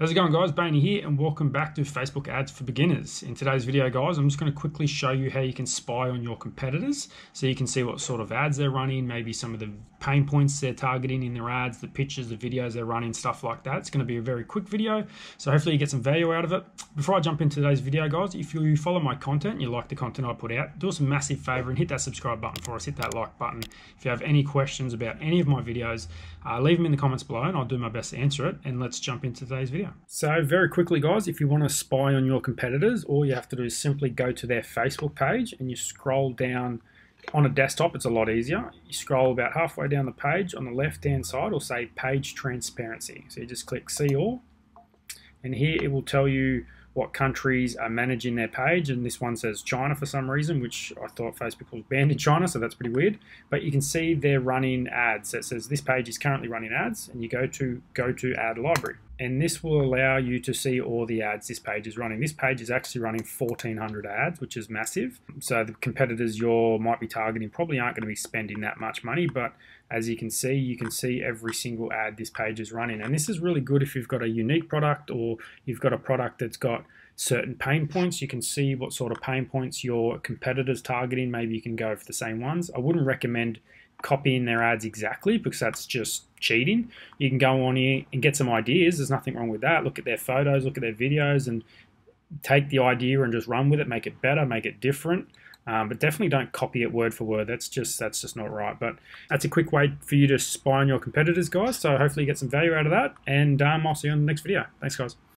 How's it going guys? Bainey here and welcome back to Facebook Ads for Beginners. In today's video guys, I'm just going to quickly show you how you can spy on your competitors so you can see what sort of ads they're running, maybe some of the pain points they're targeting in their ads, the pictures, the videos they're running, stuff like that. It's going to be a very quick video, so hopefully you get some value out of it. Before I jump into today's video guys, if you follow my content and you like the content I put out, do us a massive favor and hit that subscribe button for us, hit that like button. If you have any questions about any of my videos, uh, leave them in the comments below and I'll do my best to answer it and let's jump into today's video. So very quickly guys, if you want to spy on your competitors, all you have to do is simply go to their Facebook page and you scroll down on a desktop, it's a lot easier. You scroll about halfway down the page on the left hand side will say page transparency. So you just click see all and here it will tell you what countries are managing their page and this one says China for some reason which I thought Facebook was banned in China so that's pretty weird but you can see they're running ads it says this page is currently running ads and you go to go to ad library and this will allow you to see all the ads this page is running. This page is actually running 1400 ads, which is massive. So the competitors you might be targeting probably aren't going to be spending that much money, but as you can see, you can see every single ad this page is running. And this is really good if you've got a unique product or you've got a product that's got certain pain points. You can see what sort of pain points your competitors targeting. Maybe you can go for the same ones. I wouldn't recommend copying their ads exactly because that's just cheating. You can go on here and get some ideas. There's nothing wrong with that. Look at their photos, look at their videos, and take the idea and just run with it. Make it better, make it different. Um, but definitely don't copy it word for word. That's just that's just not right. But that's a quick way for you to spy on your competitors, guys. So hopefully you get some value out of that. And um, I'll see you on the next video. Thanks, guys.